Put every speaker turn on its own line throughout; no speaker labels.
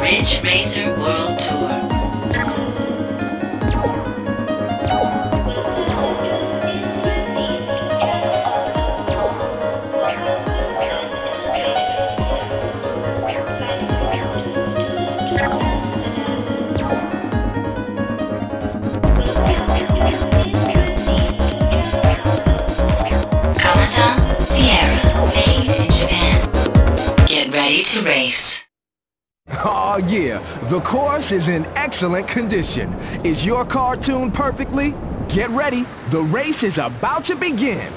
Ridge Racer World Tour. To race.
Oh yeah, the course is in excellent condition. Is your car tuned perfectly? Get ready, the race is about to begin.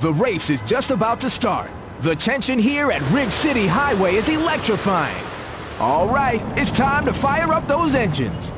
The race is just about to start. The tension here at Ridge City Highway is electrifying. All right, it's time to fire up those engines.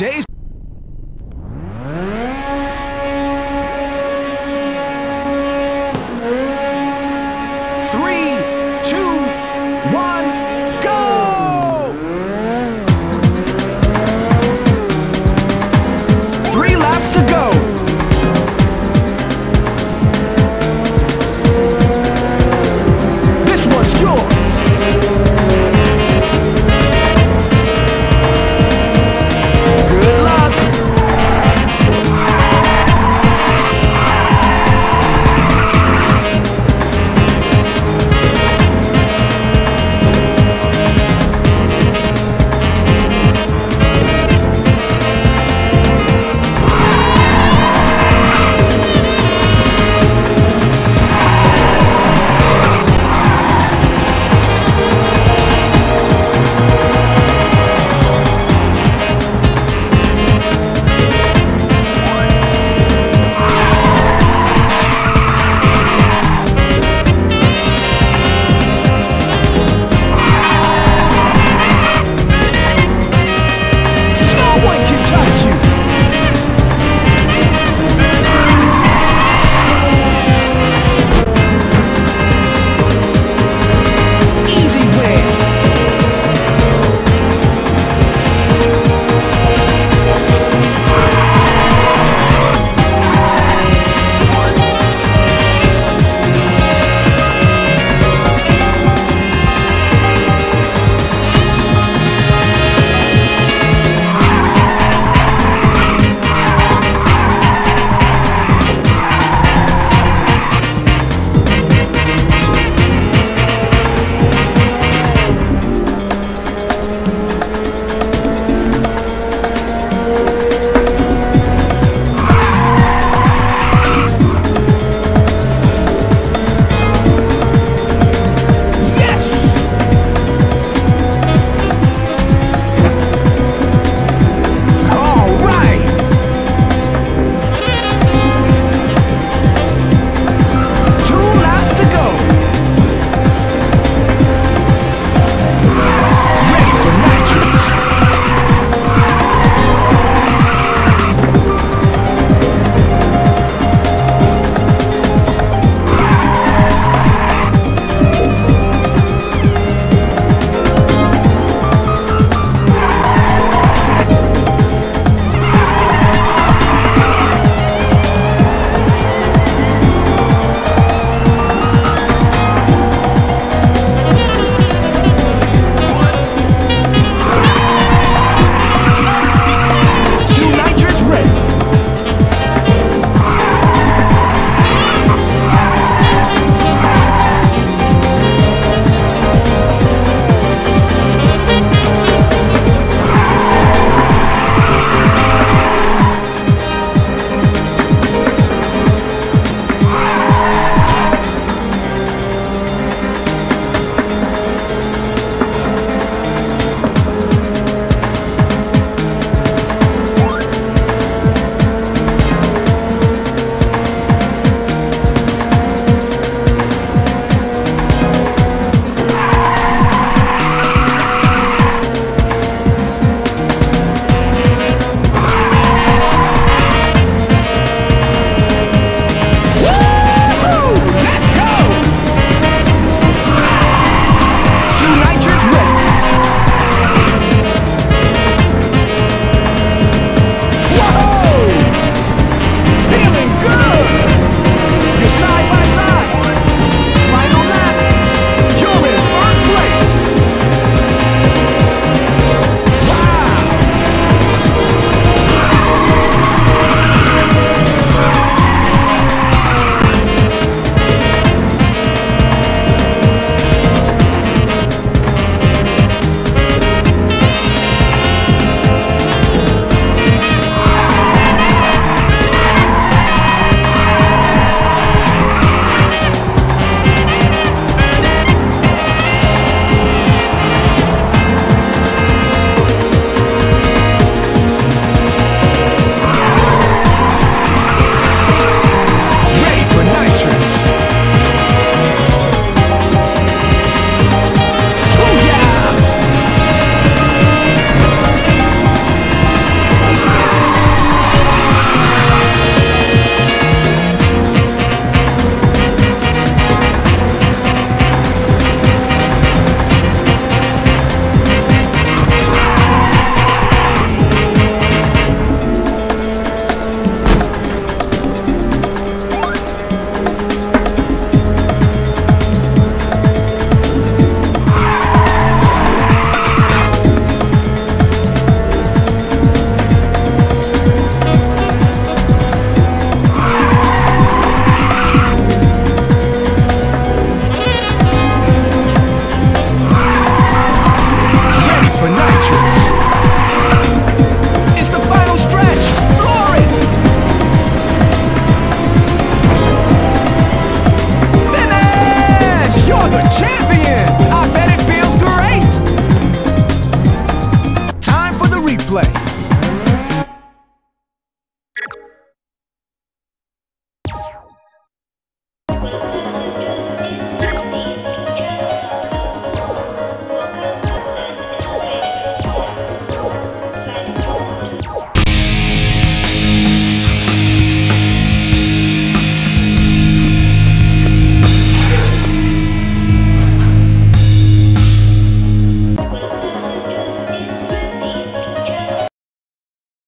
Hurt.